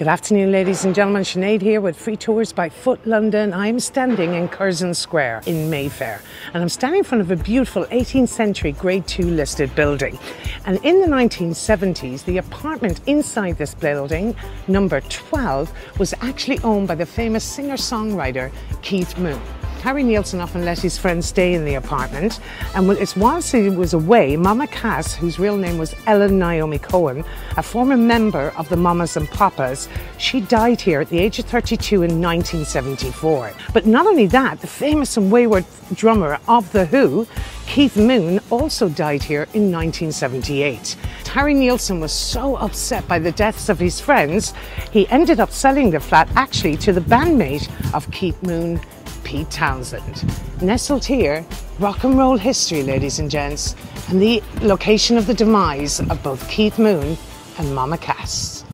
Good afternoon, ladies and gentlemen. Sinead here with Free Tours by Foot London. I'm standing in Curzon Square in Mayfair, and I'm standing in front of a beautiful 18th century Grade 2 listed building. And in the 1970s, the apartment inside this building, number 12, was actually owned by the famous singer songwriter Keith Moon. Harry Nilsson often let his friends stay in the apartment, and it's whilst he was away, Mama Cass, whose real name was Ellen Naomi Cohen, a former member of the Mamas and Papas, she died here at the age of 32 in 1974. But not only that, the famous and wayward drummer of The Who, Keith Moon, also died here in 1978. Harry Nilsson was so upset by the deaths of his friends, he ended up selling the flat actually to the bandmate of Keith Moon, Pete Townshend. Nestled here, rock and roll history, ladies and gents, and the location of the demise of both Keith Moon and Mama Cass.